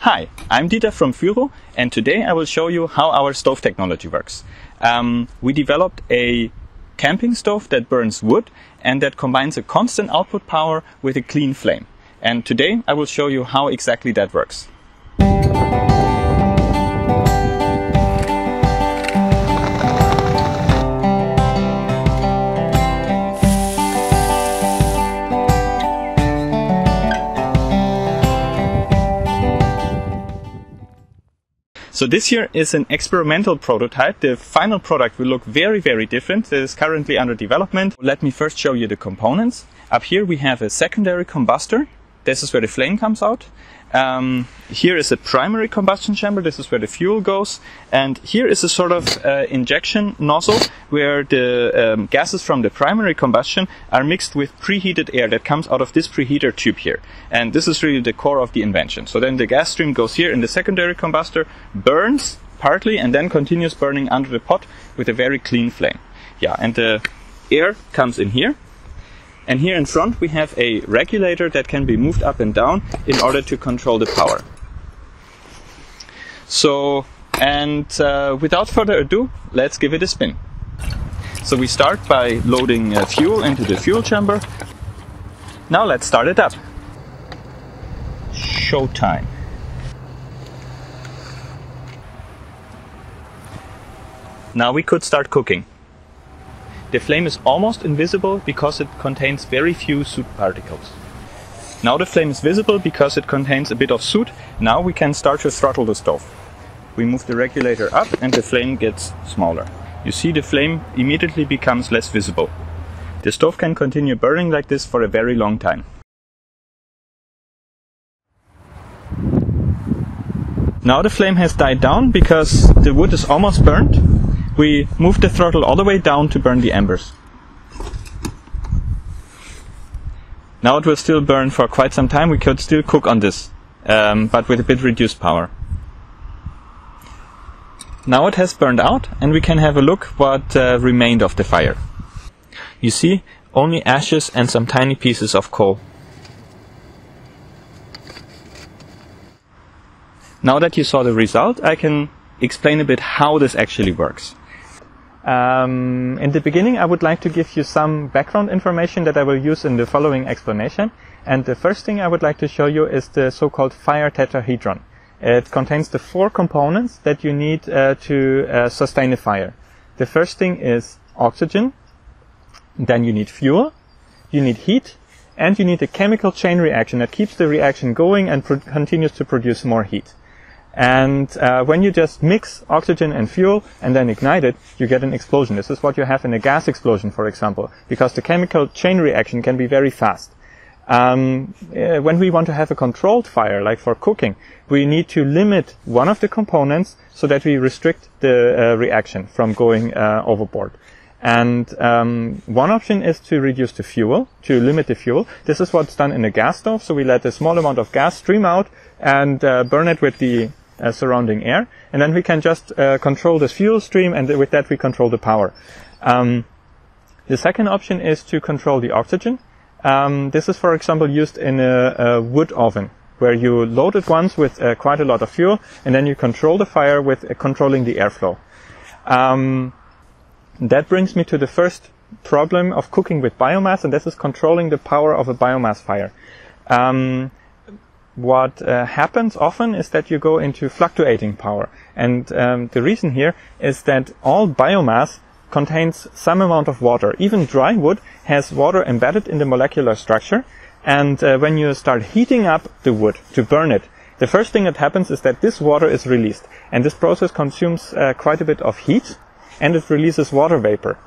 Hi, I'm Dieter from Fyro, and today I will show you how our stove technology works. Um, we developed a camping stove that burns wood and that combines a constant output power with a clean flame. And today I will show you how exactly that works. So this here is an experimental prototype. The final product will look very, very different. It is currently under development. Let me first show you the components. Up here we have a secondary combustor. This is where the flame comes out. Um, here is a primary combustion chamber. This is where the fuel goes. And here is a sort of uh, injection nozzle where the um, gases from the primary combustion are mixed with preheated air that comes out of this preheater tube here. And this is really the core of the invention. So then the gas stream goes here in the secondary combustor, burns partly, and then continues burning under the pot with a very clean flame. Yeah, and the air comes in here and here in front we have a regulator that can be moved up and down in order to control the power. So, and uh, without further ado, let's give it a spin. So we start by loading uh, fuel into the fuel chamber. Now let's start it up. Showtime. Now we could start cooking. The flame is almost invisible because it contains very few soot particles. Now the flame is visible because it contains a bit of soot. Now we can start to throttle the stove. We move the regulator up and the flame gets smaller. You see the flame immediately becomes less visible. The stove can continue burning like this for a very long time. Now the flame has died down because the wood is almost burnt we move the throttle all the way down to burn the embers. Now it will still burn for quite some time. We could still cook on this, um, but with a bit reduced power. Now it has burned out and we can have a look what uh, remained of the fire. You see, only ashes and some tiny pieces of coal. Now that you saw the result, I can explain a bit how this actually works. Um, in the beginning, I would like to give you some background information that I will use in the following explanation. And the first thing I would like to show you is the so-called fire tetrahedron. It contains the four components that you need uh, to uh, sustain a fire. The first thing is oxygen, then you need fuel, you need heat, and you need a chemical chain reaction that keeps the reaction going and continues to produce more heat. And uh, when you just mix oxygen and fuel and then ignite it, you get an explosion. This is what you have in a gas explosion, for example, because the chemical chain reaction can be very fast. Um, uh, when we want to have a controlled fire, like for cooking, we need to limit one of the components so that we restrict the uh, reaction from going uh, overboard. And um, one option is to reduce the fuel, to limit the fuel. This is what's done in a gas stove. So we let a small amount of gas stream out and uh, burn it with the uh, surrounding air. And then we can just uh, control this fuel stream and with that we control the power. Um, the second option is to control the oxygen. Um, this is, for example, used in a, a, wood oven where you load it once with uh, quite a lot of fuel and then you control the fire with uh, controlling the airflow. Um, that brings me to the first problem of cooking with biomass and this is controlling the power of a biomass fire. Um, what uh, happens often is that you go into fluctuating power. And um, the reason here is that all biomass contains some amount of water. Even dry wood has water embedded in the molecular structure. And uh, when you start heating up the wood to burn it, the first thing that happens is that this water is released. And this process consumes uh, quite a bit of heat and it releases water vapor.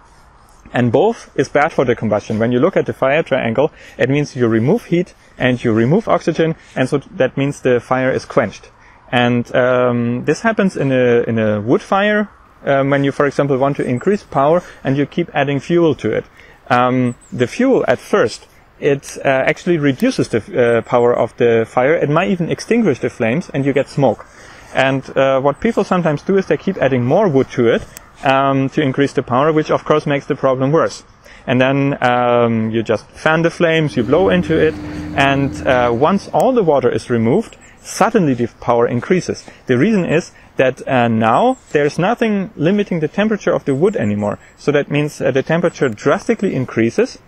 And both is bad for the combustion. When you look at the fire triangle, it means you remove heat and you remove oxygen, and so that means the fire is quenched. And um, this happens in a in a wood fire um, when you, for example, want to increase power and you keep adding fuel to it. Um, the fuel at first it uh, actually reduces the uh, power of the fire. It might even extinguish the flames, and you get smoke. And uh, what people sometimes do is they keep adding more wood to it um, to increase the power, which of course makes the problem worse and then um, you just fan the flames, you blow into it, and uh, once all the water is removed, suddenly the power increases. The reason is that uh, now there's nothing limiting the temperature of the wood anymore. So that means uh, the temperature drastically increases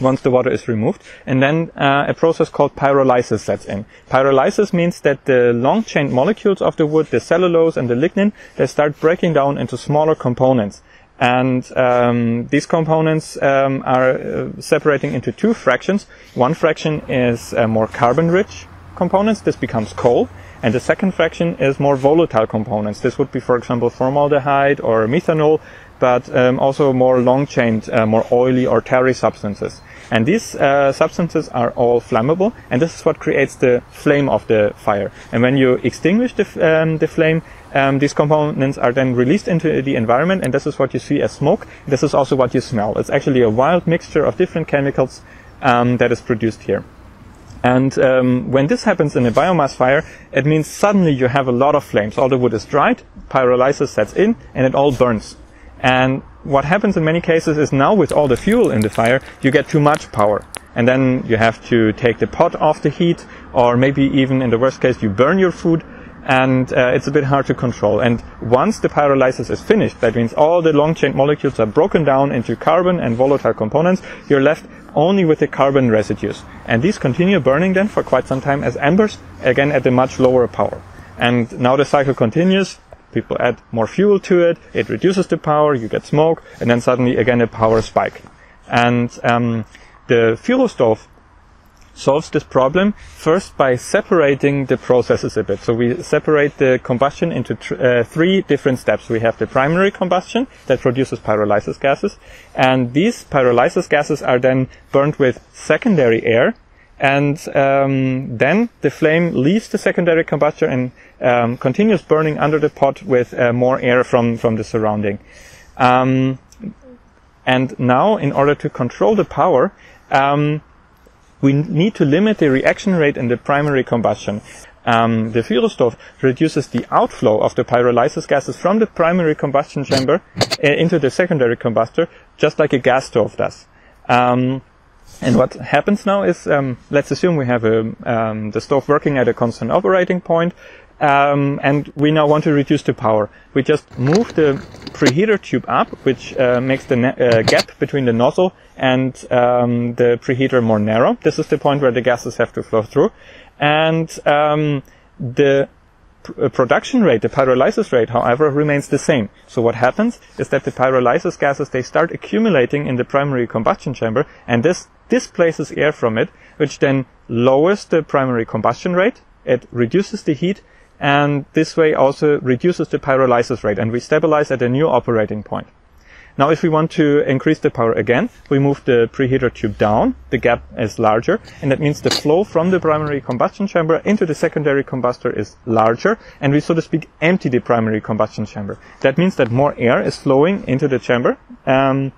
once the water is removed, and then uh, a process called pyrolysis sets in. Pyrolysis means that the long-chain molecules of the wood, the cellulose and the lignin, they start breaking down into smaller components. And um, these components um, are uh, separating into two fractions. One fraction is uh, more carbon-rich components. This becomes coal. And the second fraction is more volatile components. This would be, for example, formaldehyde or methanol, but um, also more long-chained, uh, more oily or tarry substances. And these uh, substances are all flammable, and this is what creates the flame of the fire. And when you extinguish the, um, the flame, um, these components are then released into the environment, and this is what you see as smoke. This is also what you smell. It's actually a wild mixture of different chemicals um, that is produced here. And um, when this happens in a biomass fire, it means suddenly you have a lot of flames. All the wood is dried, pyrolysis sets in, and it all burns. And what happens in many cases is now with all the fuel in the fire, you get too much power. And then you have to take the pot off the heat, or maybe even in the worst case, you burn your food, and uh, it's a bit hard to control. And once the pyrolysis is finished, that means all the long chain molecules are broken down into carbon and volatile components, you're left only with the carbon residues. And these continue burning then for quite some time as embers, again at a much lower power. And now the cycle continues people add more fuel to it, it reduces the power, you get smoke, and then suddenly again a power spike. And um, the Fyro stove solves this problem first by separating the processes a bit. So we separate the combustion into tr- uh, three different steps. We have the primary combustion that produces pyrolysis gases, and these pyrolysis gases are then burned with secondary air and um, then the flame leaves the secondary combustor and um, continues burning under the pot with uh, more air from from the surrounding. Um, and now, in order to control the power, um, we need to limit the reaction rate in the primary combustion. Um, the stove reduces the outflow of the pyrolysis gases from the primary combustion chamber uh, into the secondary combustor, just like a gas stove does. Um, and what happens now is, um, let's assume we have a, um, the stove working at a constant operating point, um, and we now want to reduce the power. We just move the preheater tube up, which uh, makes the uh, gap between the nozzle and um, the preheater more narrow. This is the point where the gases have to flow through, and um, the uh, production rate, the pyrolysis rate, however, remains the same. So what happens is that the pyrolysis gases, they start accumulating in the primary combustion chamber, and this displaces air from it, which then lowers the primary combustion rate, it reduces the heat, and this way also reduces the pyrolysis rate, and we stabilize at a new operating point. Now if we want to increase the power again, we move the preheater tube down, the gap is larger, and that means the flow from the primary combustion chamber into the secondary combustor is larger, and we so to speak empty the primary combustion chamber. That means that more air is flowing into the chamber, um,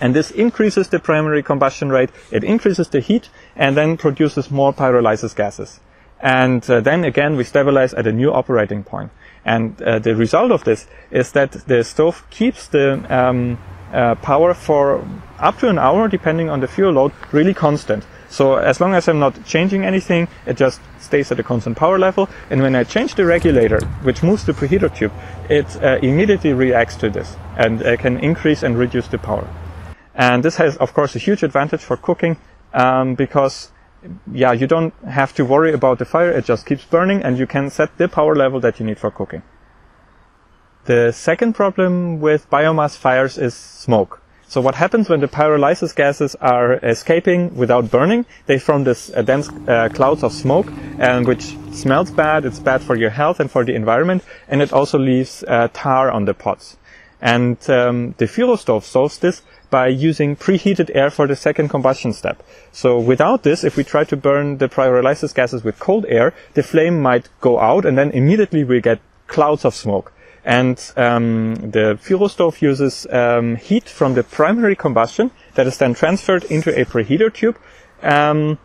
and this increases the primary combustion rate, it increases the heat, and then produces more pyrolysis gases. And uh, then again, we stabilize at a new operating point. And uh, the result of this is that the stove keeps the um, uh, power for up to an hour, depending on the fuel load, really constant. So as long as I'm not changing anything, it just stays at a constant power level. And when I change the regulator, which moves the preheater tube, it uh, immediately reacts to this and uh, can increase and reduce the power. And this has, of course, a huge advantage for cooking um, because yeah, you don't have to worry about the fire. It just keeps burning and you can set the power level that you need for cooking. The second problem with biomass fires is smoke. So what happens when the pyrolysis gases are escaping without burning? They form this uh, dense uh, clouds of smoke, and which smells bad. It's bad for your health and for the environment, and it also leaves uh, tar on the pots. And um, the Fyro stove solves this by using preheated air for the second combustion step. So without this, if we try to burn the pyrolysis gases with cold air, the flame might go out and then immediately we get clouds of smoke. And um, the Fyro stove uses um, heat from the primary combustion that is then transferred into a preheater tube, um,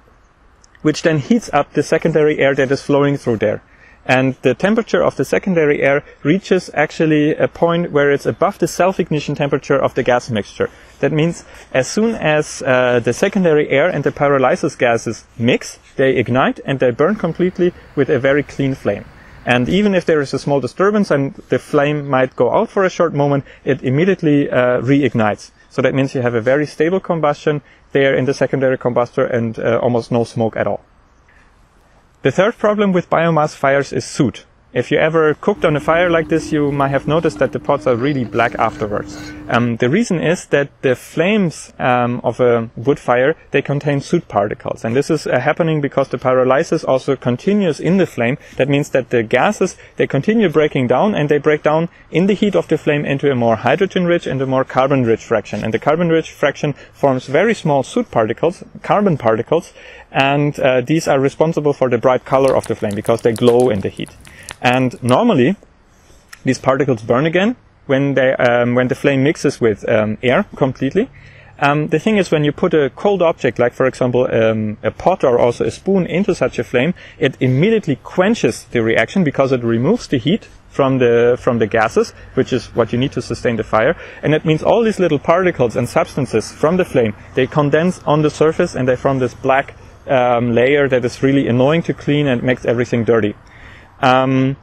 which then heats up the secondary air that is flowing through there and the temperature of the secondary air reaches actually a point where it's above the self-ignition temperature of the gas mixture. That means as soon as uh, the secondary air and the pyrolysis gases mix, they ignite and they burn completely with a very clean flame. And even if there is a small disturbance and the flame might go out for a short moment, it immediately uh, reignites. So that means you have a very stable combustion there in the secondary combustor and uh, almost no smoke at all. The third problem with biomass fires is soot. If you ever cooked on a fire like this, you might have noticed that the pots are really black afterwards. Um, the reason is that the flames um, of a wood fire they contain soot particles, and this is uh, happening because the pyrolysis also continues in the flame. That means that the gases they continue breaking down, and they break down in the heat of the flame into a more hydrogen-rich and a more carbon-rich fraction. And the carbon-rich fraction forms very small soot particles, carbon particles, and uh, these are responsible for the bright color of the flame because they glow in the heat. And normally, these particles burn again when they um, when the flame mixes with um, air completely. Um, the thing is, when you put a cold object, like for example um, a pot or also a spoon, into such a flame, it immediately quenches the reaction because it removes the heat from the from the gases, which is what you need to sustain the fire. And that means all these little particles and substances from the flame they condense on the surface and they form this black um, layer that is really annoying to clean and makes everything dirty. Um,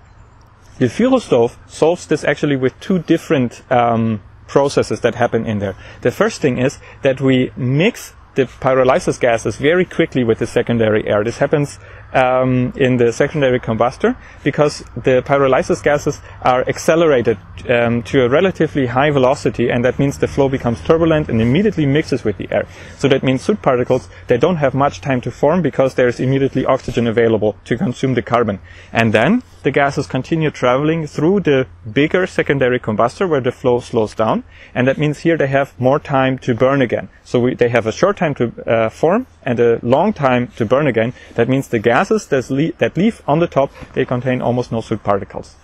the Fyro stove solves this actually with two different um, processes that happen in there. The first thing is that we mix the pyrolysis gases very quickly with the secondary air. This happens um, in the secondary combustor because the pyrolysis gases are accelerated um, to a relatively high velocity and that means the flow becomes turbulent and immediately mixes with the air. So that means soot particles, they don't have much time to form because there's immediately oxygen available to consume the carbon. And then the gases continue traveling through the bigger secondary combustor where the flow slows down. And that means here they have more time to burn again. So we, they have a short time to uh, form and a long time to burn again. That means the gases that, le- that leave on the top, they contain almost no soot particles.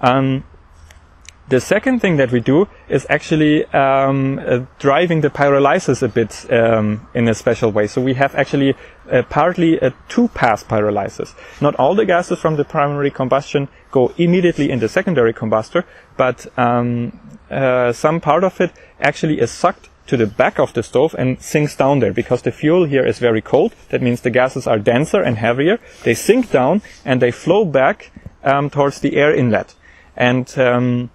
Um, the second thing that we do is actually um, uh, driving the pyrolysis a bit um, in a special way. So we have actually uh, partly a two-pass pyrolysis. Not all the gases from the primary combustion go immediately in the secondary combustor, but um, uh, some part of it actually is sucked to the back of the stove and sinks down there because the fuel here is very cold. That means the gases are denser and heavier. They sink down and they flow back um, towards the air inlet. And um,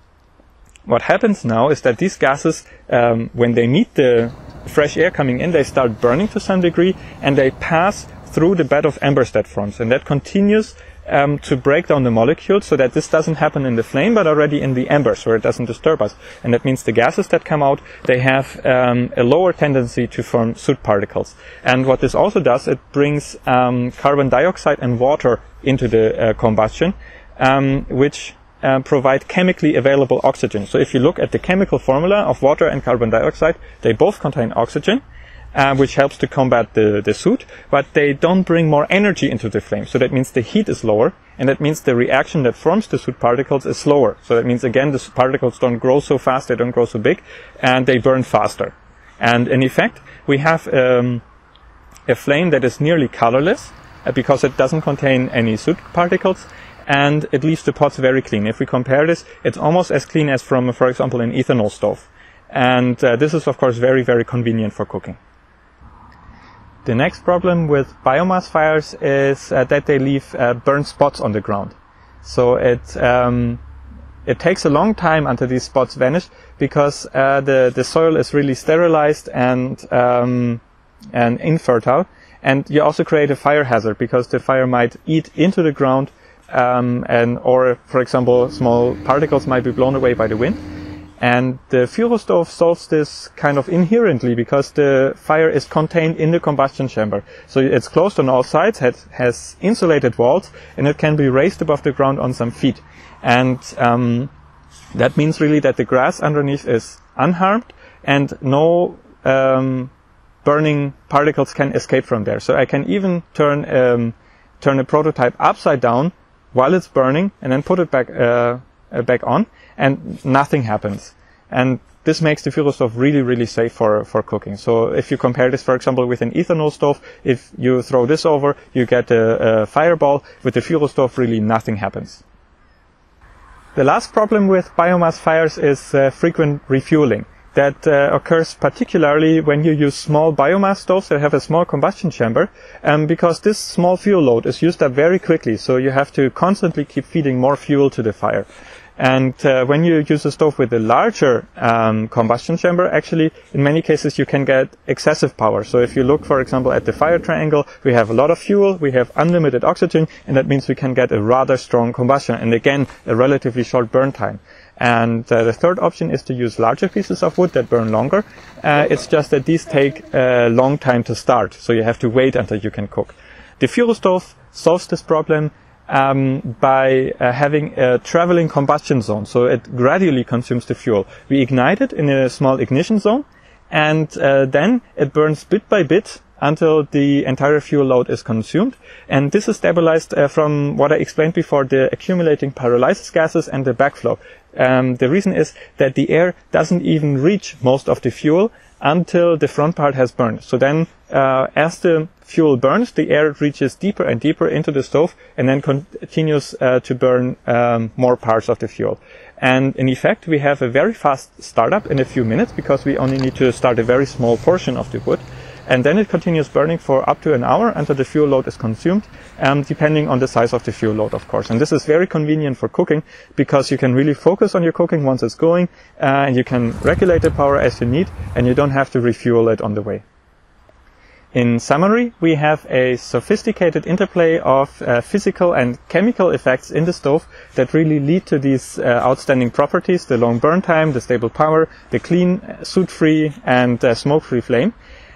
what happens now is that these gases, um, when they meet the fresh air coming in, they start burning to some degree and they pass through the bed of embers that forms. And that continues um, to break down the molecules so that this doesn't happen in the flame but already in the embers where it doesn't disturb us. And that means the gases that come out, they have um, a lower tendency to form soot particles. And what this also does, it brings um, carbon dioxide and water into the uh, combustion, um, which uh, provide chemically available oxygen. So if you look at the chemical formula of water and carbon dioxide, they both contain oxygen, uh, which helps to combat the, the soot, but they don't bring more energy into the flame. So that means the heat is lower, and that means the reaction that forms the soot particles is slower. So that means again the particles don't grow so fast, they don't grow so big, and they burn faster. And in effect, we have um, a flame that is nearly colorless uh, because it doesn't contain any soot particles, and it leaves the pots very clean. If we compare this, it's almost as clean as from, for example, an ethanol stove. And uh, this is, of course, very, very convenient for cooking. The next problem with biomass fires is uh, that they leave uh, burnt spots on the ground. So it um, it takes a long time until these spots vanish because uh, the the soil is really sterilized and um, and infertile, and you also create a fire hazard because the fire might eat into the ground um, and or for example small particles might be blown away by the wind. And the Fyro stove solves this kind of inherently because the fire is contained in the combustion chamber. So it's closed on all sides, has, has insulated walls, and it can be raised above the ground on some feet. And um, that means really that the grass underneath is unharmed and no um, burning particles can escape from there. So I can even turn um, turn a prototype upside down while it's burning and then put it back uh, uh, back on and nothing happens. And this makes the Fyro stove really, really safe for, for cooking. So if you compare this, for example, with an ethanol stove, if you throw this over, you get a, a fireball. With the Fyro stove, really nothing happens. The last problem with biomass fires is uh, frequent refueling. That uh, occurs particularly when you use small biomass stoves that have a small combustion chamber, um, because this small fuel load is used up very quickly, so you have to constantly keep feeding more fuel to the fire. And uh, when you use a stove with a larger um, combustion chamber, actually, in many cases, you can get excessive power. So if you look, for example, at the fire triangle, we have a lot of fuel, we have unlimited oxygen, and that means we can get a rather strong combustion, and again, a relatively short burn time. And uh, the third option is to use larger pieces of wood that burn longer. Uh, it's just that these take a long time to start, so you have to wait until you can cook. The Fyro stove solves this problem um, by uh, having a traveling combustion zone. So it gradually consumes the fuel. We ignite it in a small ignition zone, and uh, then it burns bit by bit until the entire fuel load is consumed. And this is stabilized uh, from what I explained before, the accumulating pyrolysis gases and the backflow. Um, the reason is that the air doesn't even reach most of the fuel until the front part has burned. So then, uh, as the fuel burns, the air reaches deeper and deeper into the stove and then continues uh, to burn um, more parts of the fuel. And in effect, we have a very fast startup in a few minutes because we only need to start a very small portion of the wood. And then it continues burning for up to an hour until the fuel load is consumed, um, depending on the size of the fuel load, of course. And this is very convenient for cooking because you can really focus on your cooking once it's going, uh, and you can regulate the power as you need, and you don't have to refuel it on the way. In summary, we have a sophisticated interplay of uh, physical and chemical effects in the stove that really lead to these uh, outstanding properties, the long burn time, the stable power, the clean, uh, soot-free and uh, smoke-free flame.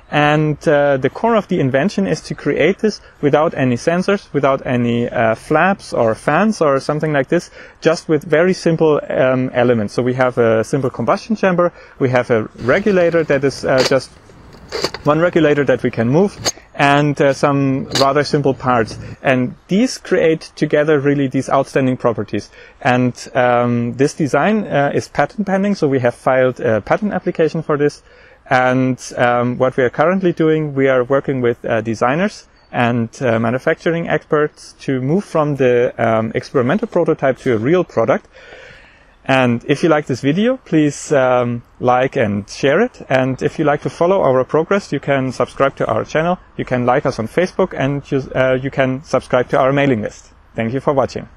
And uh, the core of the invention is to create this without any sensors, without any uh, flaps or fans or something like this, just with very simple um, elements. So we have a simple combustion chamber, we have a regulator that is just one regulator that we can move, and uh, some rather simple parts. And these create together really these outstanding properties. And um, this design uh, is patent pending, so we have filed a patent application for this. And um, what we are currently doing, we are working with uh, designers and uh, manufacturing experts to move from the um, experimental prototype to a real product. And if you like this video, please um, like and share it. And if you like to follow our progress, you can subscribe to our channel, you can like us on Facebook, and you, uh, you can subscribe to our mailing list. Thank you for watching.